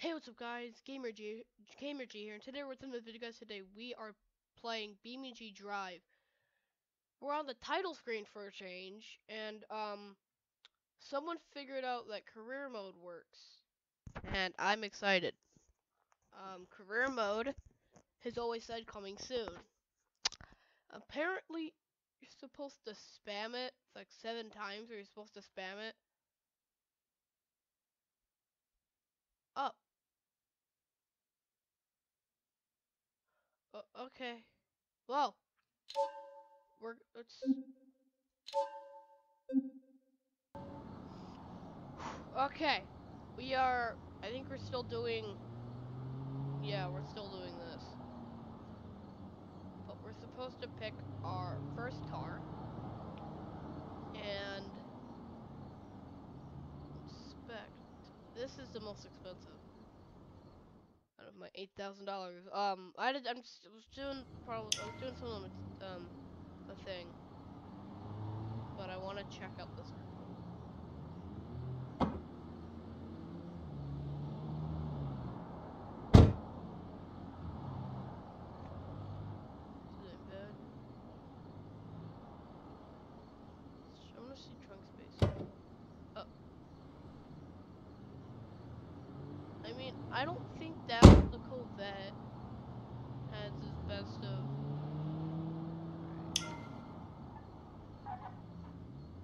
Hey, what's up, guys? Gamer G, Gamer G here, and today we're in the video, guys. Today we are playing BeamNG Drive. We're on the title screen for a change, and um, someone figured out that career mode works, and I'm excited. Um, career mode has always said coming soon. Apparently, you're supposed to spam it like seven times, or you're supposed to spam it. Uh, okay. Well, we're let's. Okay, we are. I think we're still doing. Yeah, we're still doing this. But we're supposed to pick our first car and inspect. This is the most expensive my eight thousand dollars. Um, I did. I'm just, I was doing probably. I was doing some of the um the thing, but I want to check out this. Oh. I mean, I don't think that Corvette has its best of.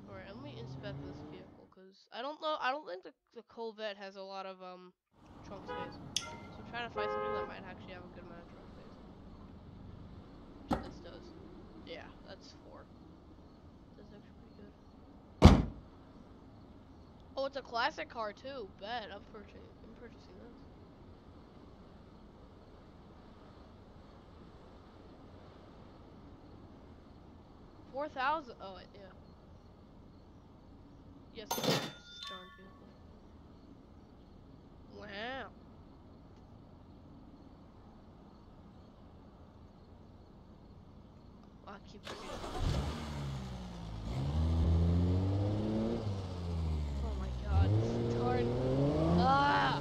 Alright, let me inspect this vehicle, because I don't know, I don't think the, the Corvette has a lot of, um, trunk space. So I'm trying to find something that might actually have a good amount of trunk space. Which this does. Yeah, that's four. That's actually pretty good. Oh, it's a classic car too. Bet. I'm purchasing this. Four thousand. Oh yeah. Yes. Wow. I'll keep it. Oh my god, this darn. Ah!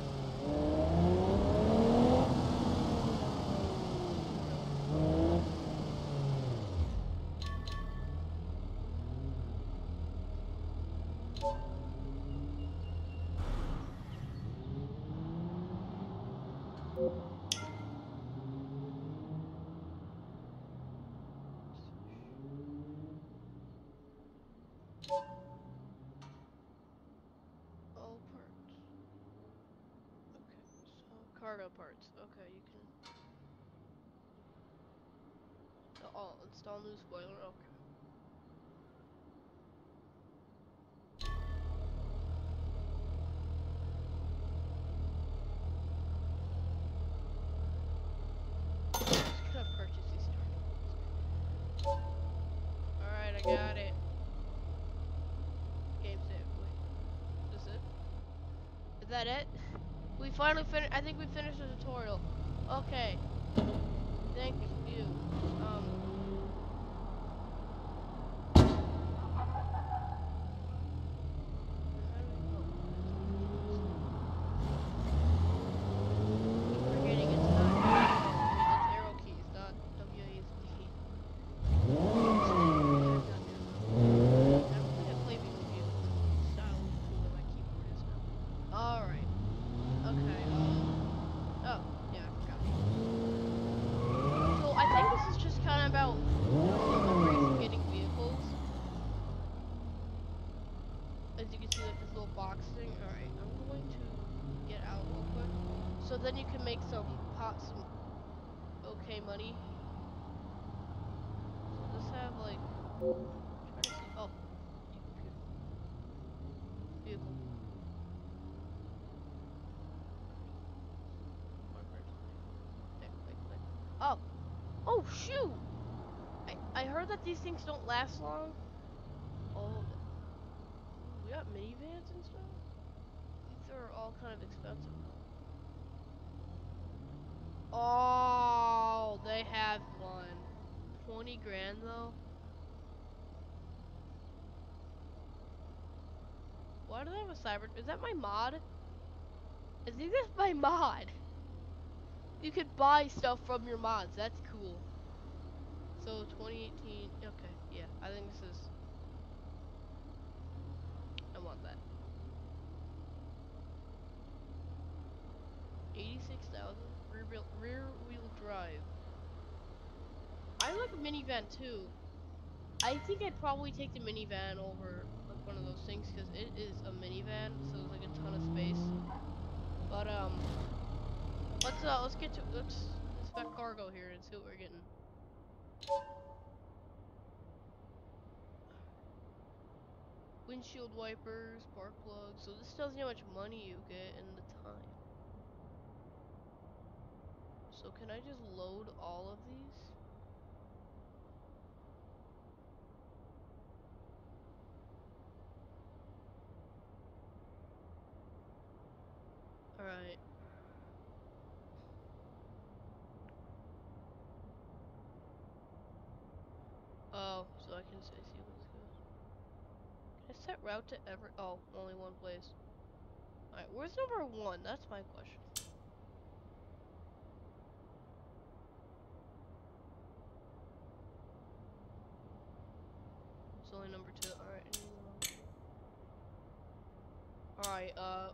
All parts. Okay, cargo parts. Okay, you can. Oh, install new spoiler. Okay. Alright, I got it. Game save. Wait. Is this it? Is that it? We finally finished. I think we finished the tutorial. Okay. Thank you. Um. how do we go? Forgetting it's not. It's arrow keys, not WASD. I don't think I play these vehicles style as cool as my keyboard is now. Alright. Okay, um. Oh, yeah, I forgot. So I think this is just kind of about the getting vehicles. As you can see, like this little box thing. Alright, I'm going to get out real quick. So then you can make some pot, some okay money. So this have like. Oh, vehicle. Oh, oh shoot! I I heard that these things don't last long. Oh, we got minivans and stuff. These are all kind of expensive. Oh, they have one. 20 grand though. Why do they have a cyber? Is that my mod? I think that's my mod. You could buy stuff from your mods. That's cool. So 2018. Okay, yeah. I think this is. I want that. 86,000 rear wheel, drive. I like a minivan too. I think I'd probably take the minivan over like one of those things because it is a minivan, so there's like a ton of space. But um, let's uh let's get to let's inspect cargo here and see what we're getting. Windshield wipers, spark plugs. So this tells you how much money you get and the time. So can I just load all of these? Alright. Oh, so I can say see what's goes. Can I set route to ever? Oh, only one place. Alright, where's number one? That's my question. It's only number two. Alright. Alright, uh,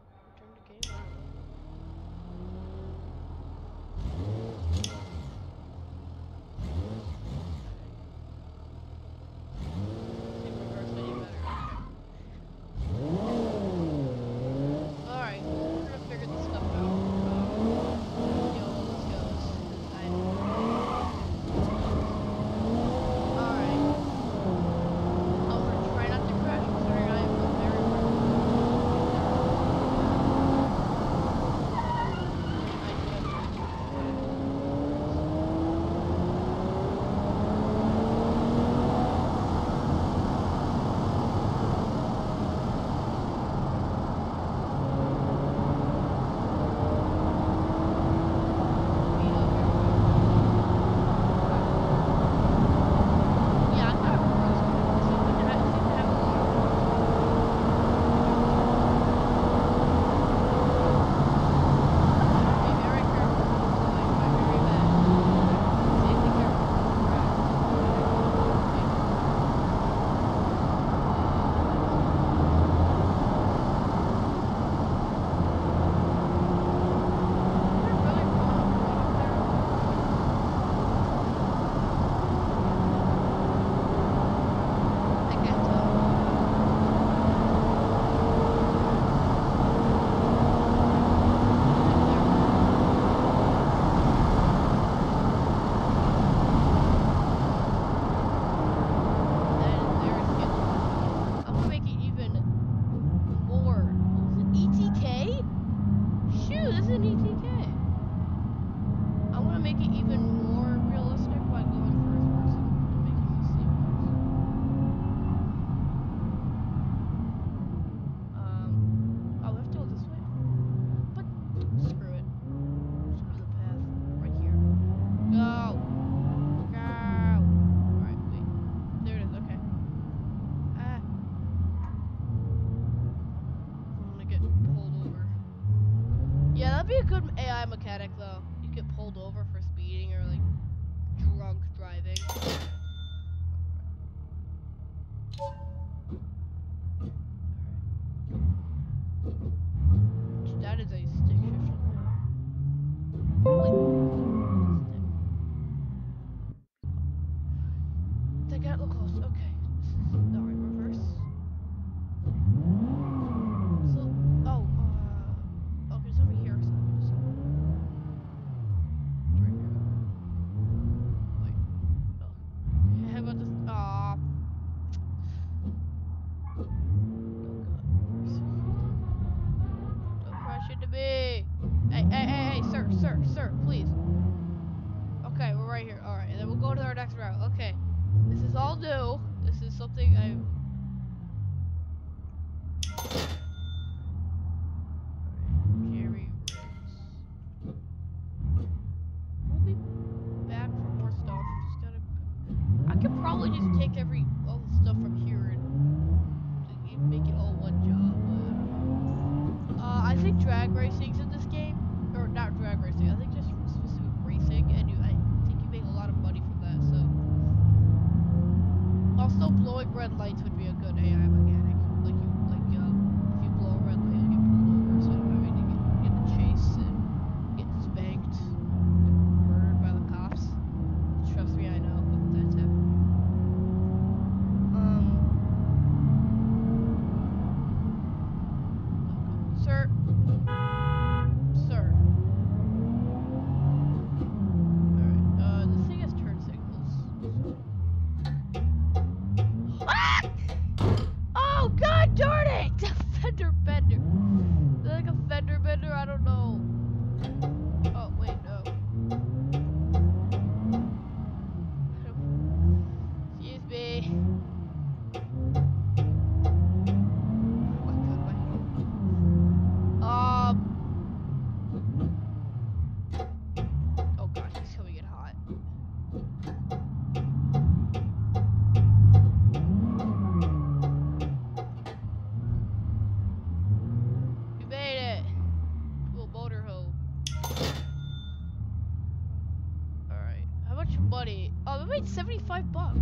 Money. Oh, we made 75 bucks.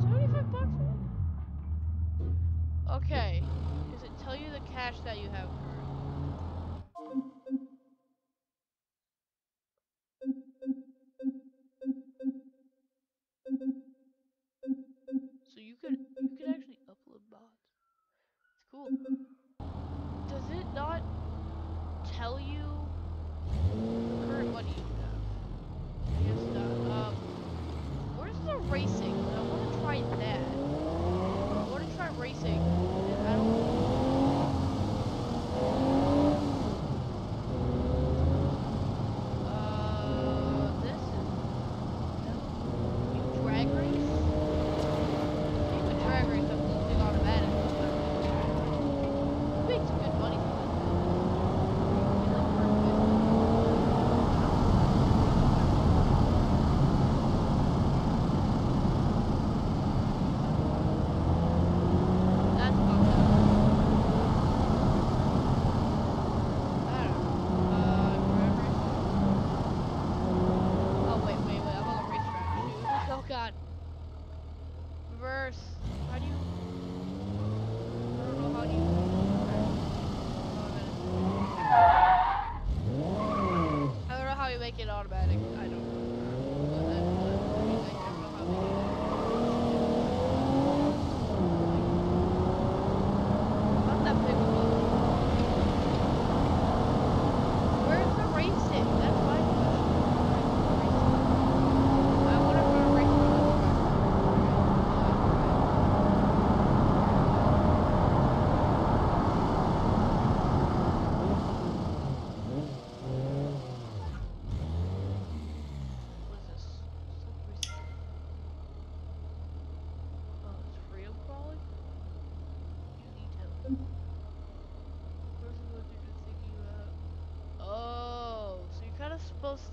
75 bucks? Okay. Does it tell you the cash that you have,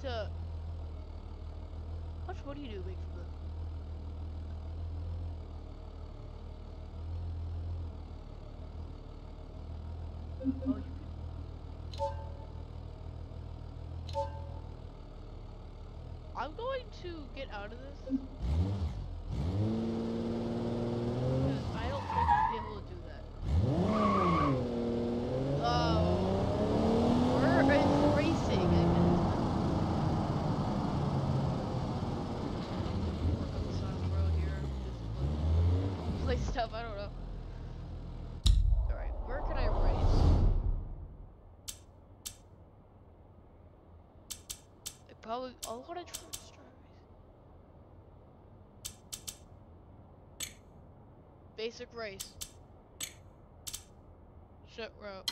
to... How much money do you make from mm-hmm. I'm going to get out of this. stuff, I don't know. Alright, where can I race? I probably, I'll wanna try Basic race. Shut route.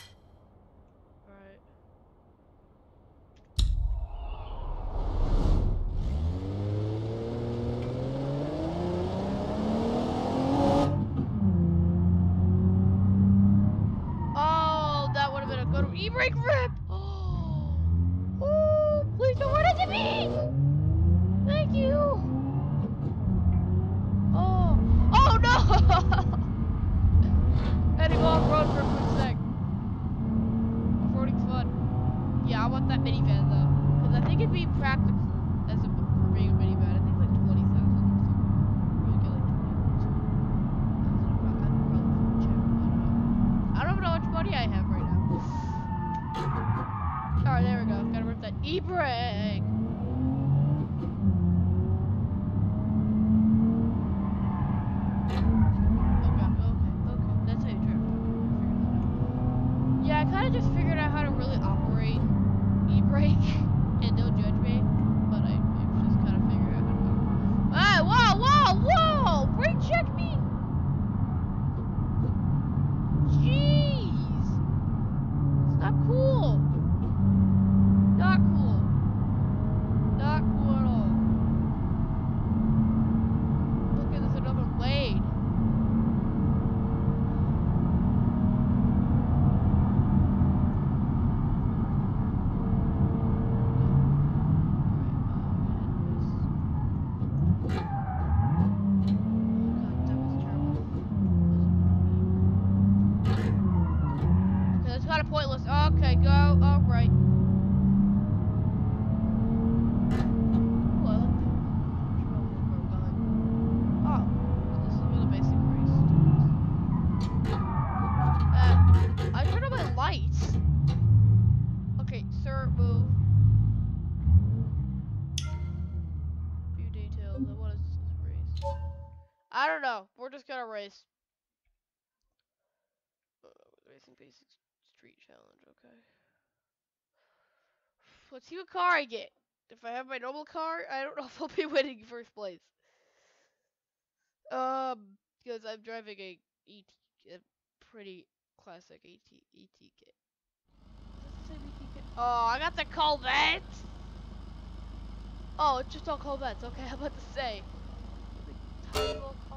just gonna race. Uh, racing basic street challenge. Okay. Let's see what car I get. If I have my normal car, I don't know if I'll be winning first place. Um, because I'm driving a ET, a pretty classic ET ET kit. Oh, I got the Corvette. Oh, it's just all Corvettes. Okay, I'm about to say. The tiny little car.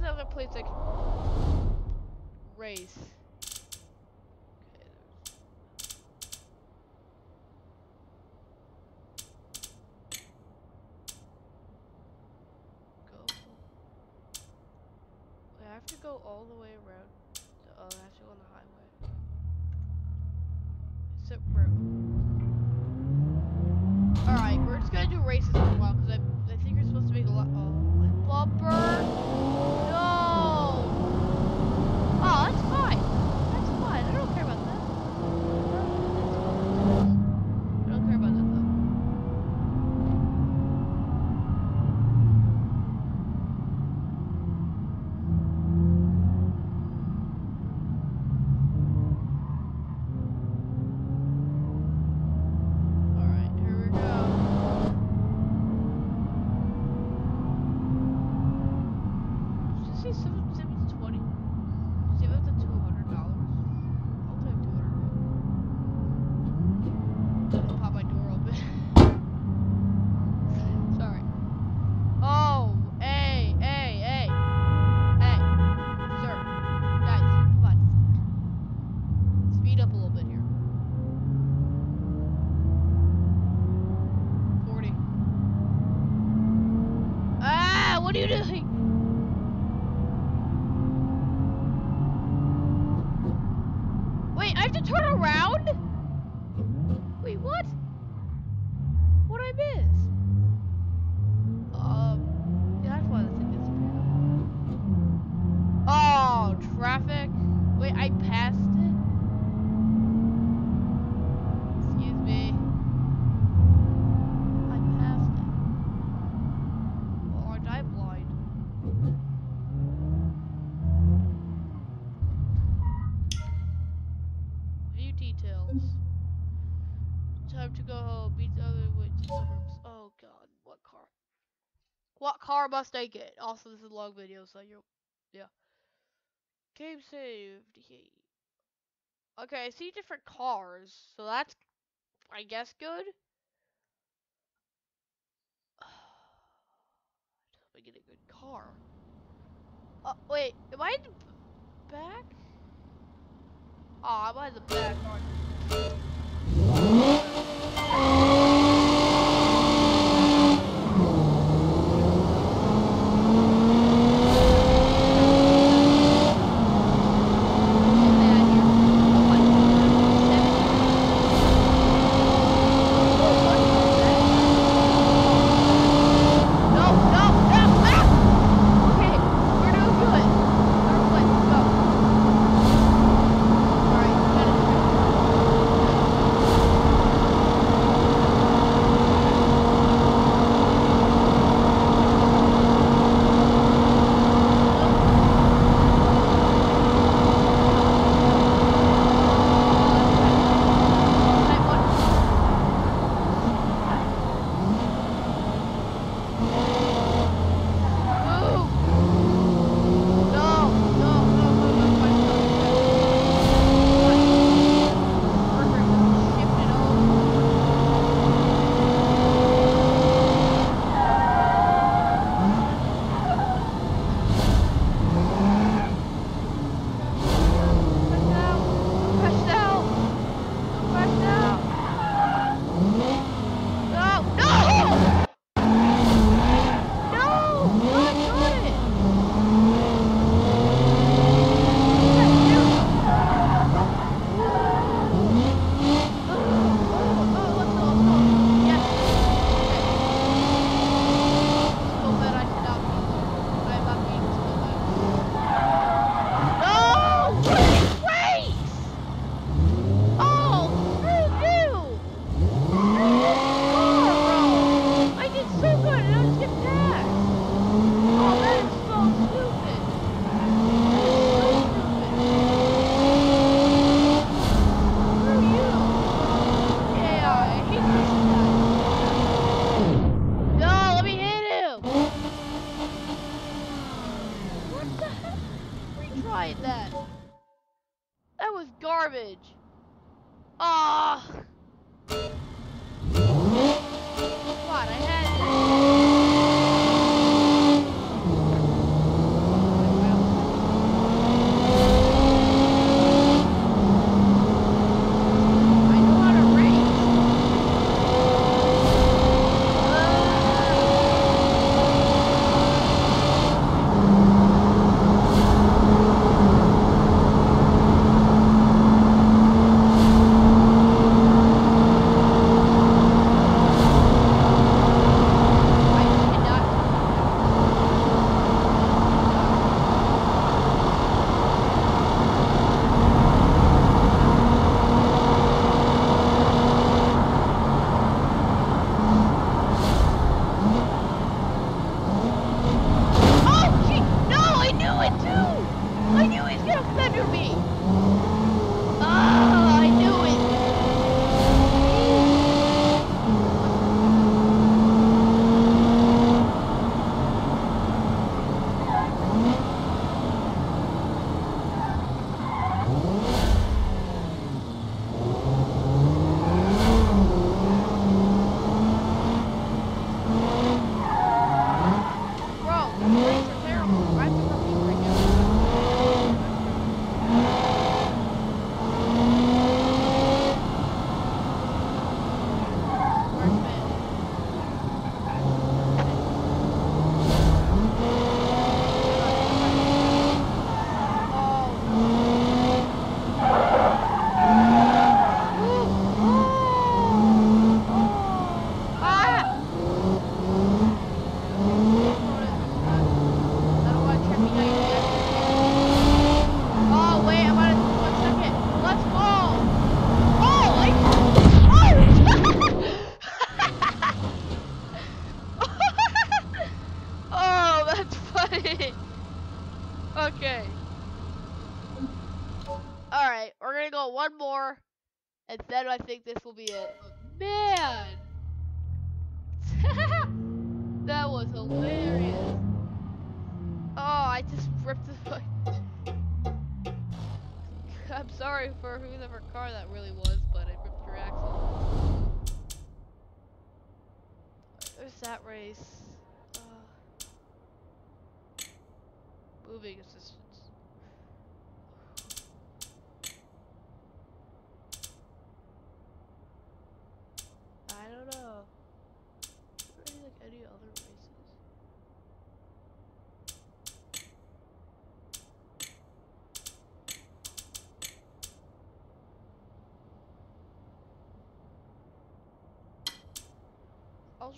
the other place like race? Go. We have to go all the way around. Oh, I have to go on the highway. Except for... Alright, we're just gonna do races for a while, because I, I think you're supposed to make a lot... Oh, bumper! Car must I get? Also, this is a long video, so you're, yeah. Game saved. Okay, I see different cars, so that's, I guess, good. Hope I get a good car. Uh, wait, am I in the back? Oh, I'm in the back.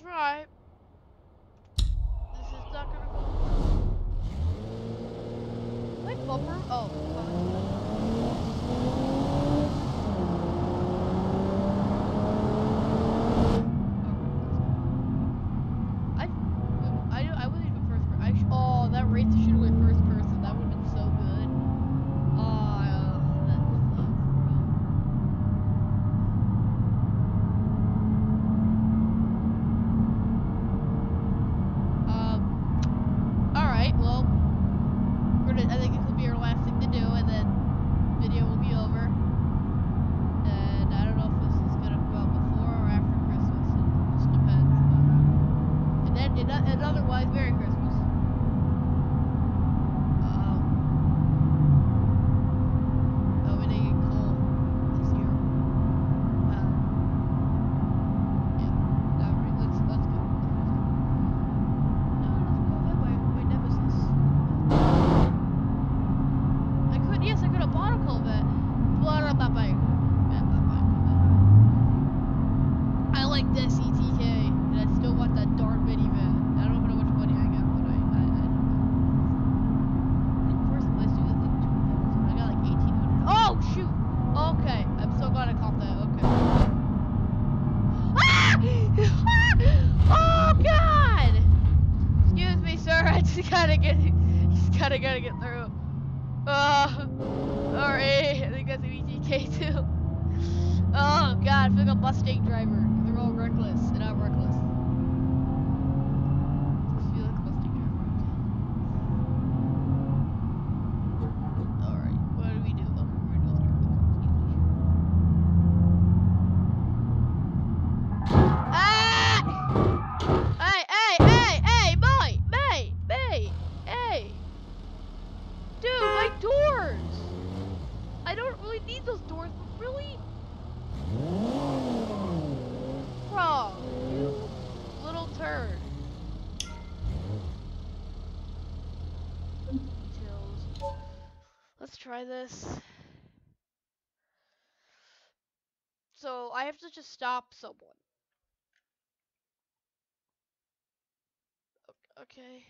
right. This is not gonna go. My bumper? Oh, he's gotta get, he's gotta gotta get through. Oh, sorry, I think that's an ETK too. Oh god, I feel like a Mustang driver. this. So I have to just stop someone. Okay.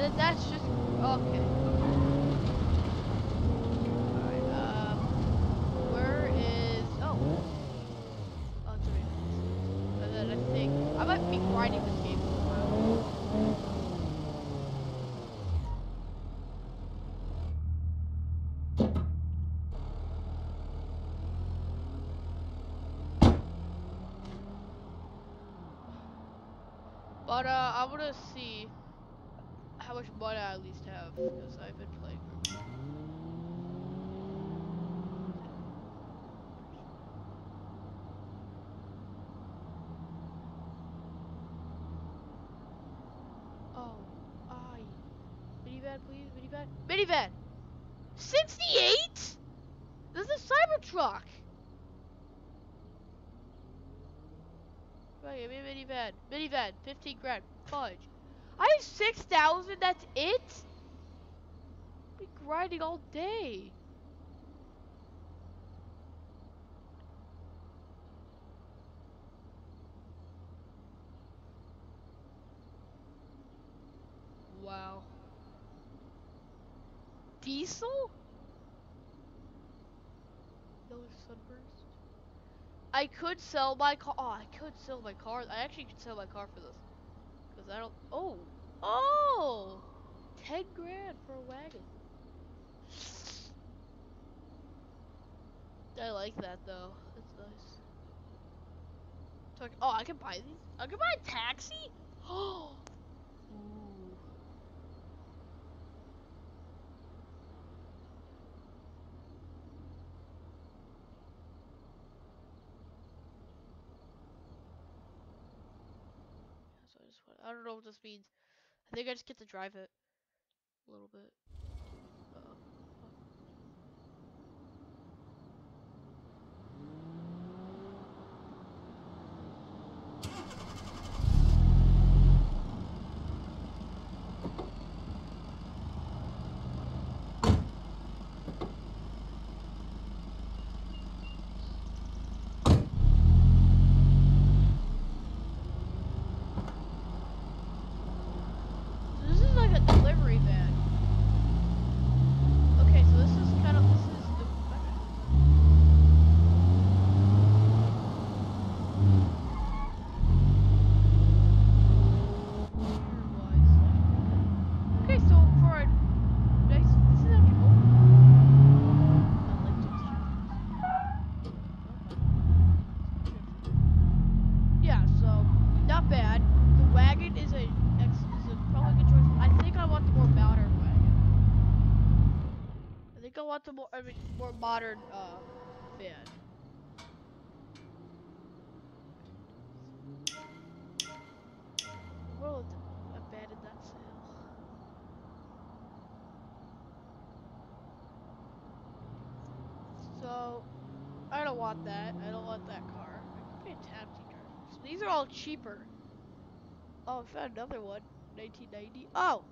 Then that's just okay. Um, where is? Oh. Oh. And then I think I might be this game. But uh, I want to see much money I at least have because I've been playing. for- Oh, I minivan, please, minivan, minivan. Sixty-eight. This is a Cybertruck. Right, give me a minivan. Minivan, 15 grand. Fudge. I 6,000, that's it? Be grinding all day. Wow. Diesel? Yellow sunburst? I could sell my car. Oh, I could sell my car. I actually could sell my car for this. Because I don't. Oh! Oh! 10 grand for a wagon. I like that though. That's nice. Oh, I can buy these? I can buy a taxi? Oh! I don't know what this means. I think I just get to drive it a little bit. Uh-oh. So this is like a delivery van. Okay, so this is kind of this is the Okay, so for our next, this is actually oh. I'd like to exchange. Yeah, so not bad. The wagon is a ex, is a probably a good choice. I think I want the more modern wagon. I think I want the more modern uh van. Well, abandon that sale. So, I don't want that. I don't want that car. I can pay a taxi driver. So these are all cheaper. Oh, I found another one. 1990. Oh!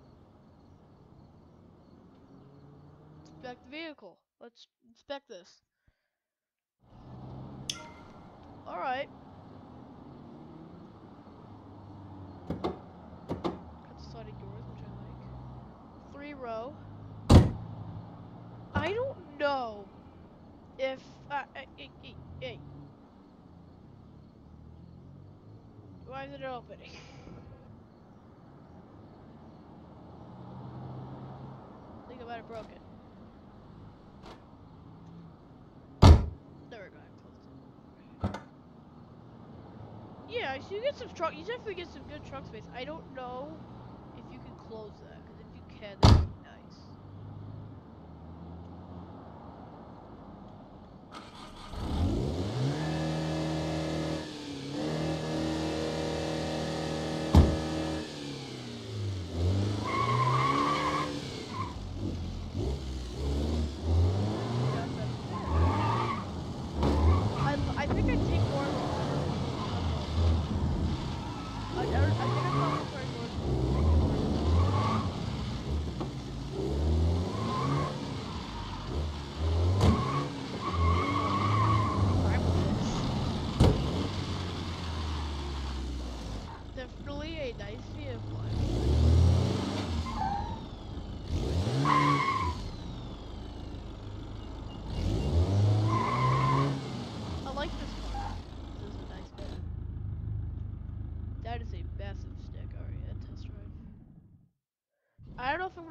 Inspect the vehicle. Let's inspect this. Alright. The sliding doors, which I like. Three row. I don't know if uh, hey, hey, hey. Why is it opening? I think I might have broke it. There we go. I closed it. Yeah, so you get some truck. You definitely get some good truck space. I don't know if you can close that, because if you can, that'd be nice. Got that. I, I think I'd take more of a I, I, I think I probably prefer more.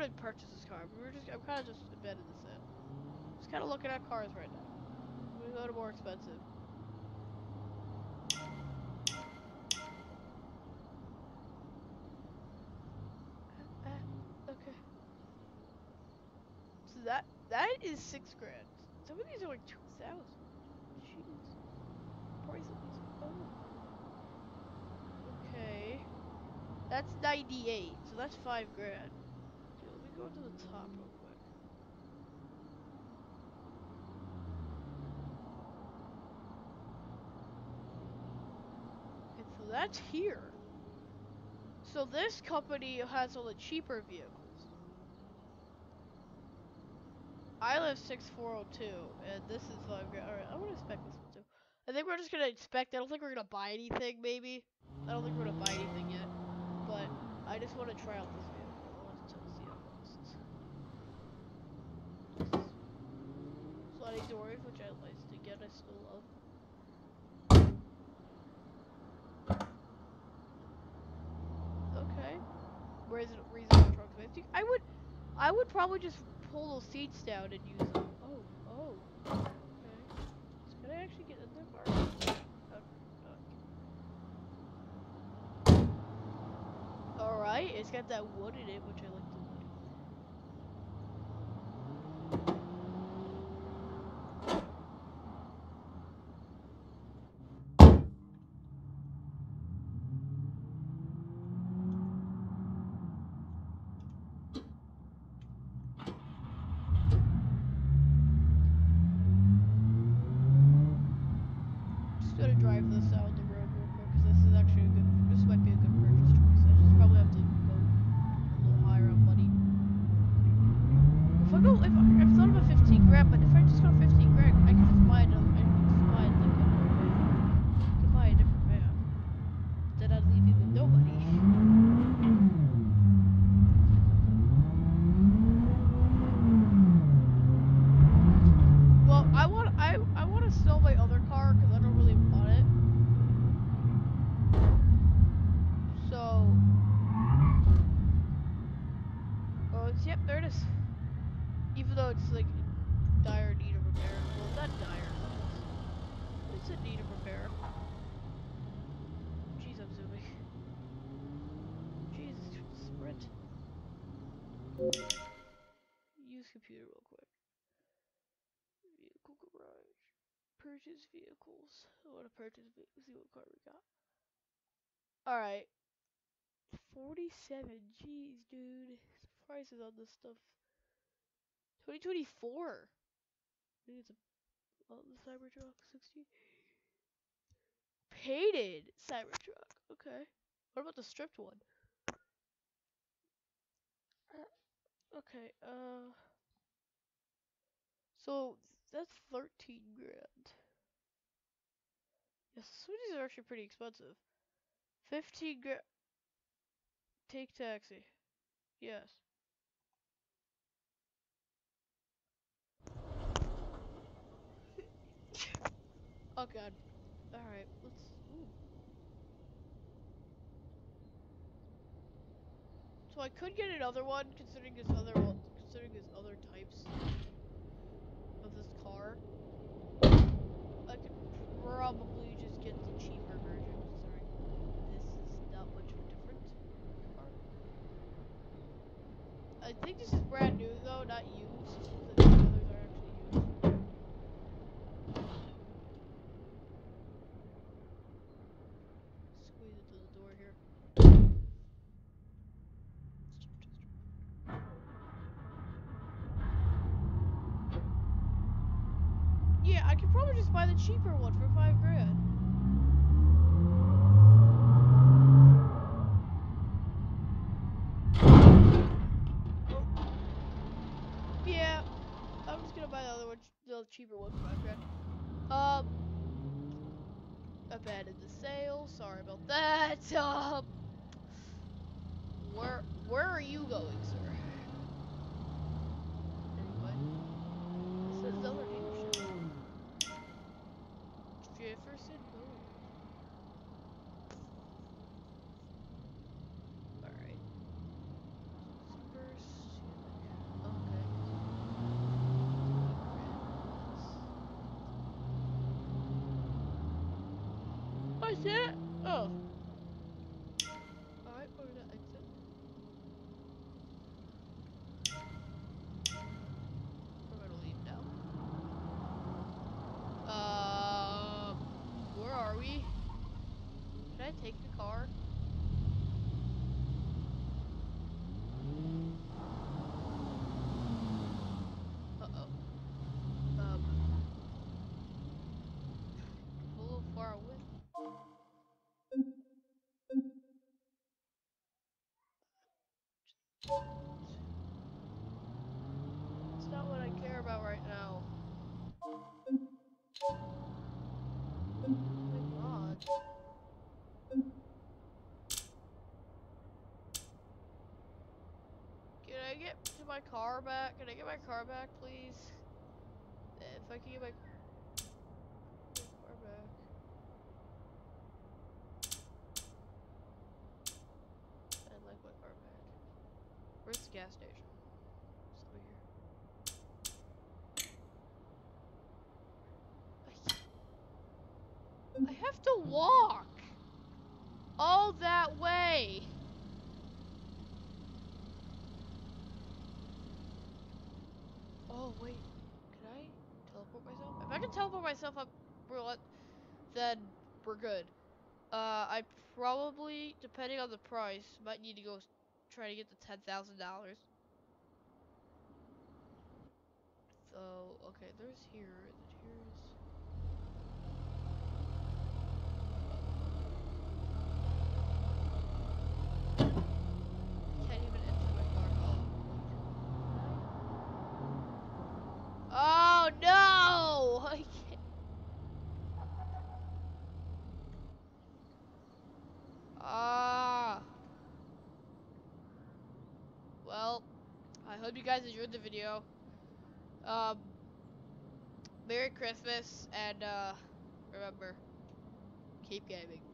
to purchase this car. We were just I'm kind of just embedded in the sale. Just kind of looking at cars right now. We go to more expensive. Ah, okay. So that that is six grand. Some of these are like two thousand. Jeez. These. Oh. Okay. That's ninety-eight. So that's five grand. Okay, let me go to the top real quick. Okay, so that's here. So this company has all the cheaper vehicles. I live 6402, and this is five grand. Alright, I'm gonna inspect this one too. I think we're just gonna inspect. I don't think we're gonna buy anything, maybe. I don't think we're gonna buy anything yet. But I just want to try out this vehicle. I want see how. Sliding doors, which I like to get, I still love. Okay. It reasonable truck safety? I would, I would probably just pull those seats down and use them. Oh, oh. Okay. Can I actually get in the car? Oh, Alright, it's got that wood in it, which I like the wood. Just gonna drive this out the road real quick because this is actually a good. This might be a good purchase choice. I just probably have to go a little higher on money. If I go, if I, I've thought about 15 grand, but if I just go 15 grand, I can just buy another. I can just buy like a, I can buy a different van. Then I'd leave you with no money. Well, I want I I want to sell my other car because I don't really want it. So, oh, it's yep, there it is. Even though it's like in dire need of repair. Well, not dire. but It's in need of repair. Jeez, I'm zooming. Jesus, sprint. Use computer real quick. Vehicle garage. Purchase vehicles. I want to purchase vehicles. See what car we got. Alright. 47. Jeez, dude. Prices on this stuff. 2024. I think it's a oh, the Cybertruck 60. Painted Cybertruck. Okay. What about the stripped one? Uh, okay. Uh. So that's 13 grand. Yes, some are actually pretty expensive. 15 grand. Take taxi. Yes. oh god. Alright, let's. Ooh. So I could get another one, considering his other one, considering his other types of this car. I could probably just get the cheaper version, considering this is not much of a different car. I think this is brand new though, not used. The others are actually used. Squeeze it to the door here. Yeah, I could probably just buy the cheaper one for five grand. Oh. Yeah, I'm just gonna buy the other one, ch- the cheaper one for five grand. Um, abandoned the sale. Sorry about that. Um, where where are you going, sir? Anyway, this is another dealership. Jefferson Road. Alright. First, exit? Oh. Alright, we're gonna exit. We're gonna leave now. Uh, where are we? Should I take the car? Uh-oh. Um. A little far away. It's not what I care about right now. My god. Can I get to my car back? Can I get my car back, please? If I can get my, my car back. I'd like my car back. Where's the gas station? It's over here. I, have to walk all that way. Oh wait, can I teleport myself? If I can teleport myself up, then we're good. Uh, I probably, depending on the price, might need to go try to get the ten thousand dollars. So okay, there's here. and then Here's. Can't even enter my car. Oh, oh no! I can't. Ah. Well, I hope you guys enjoyed the video. Um, Merry Christmas, and uh, remember, keep gaming.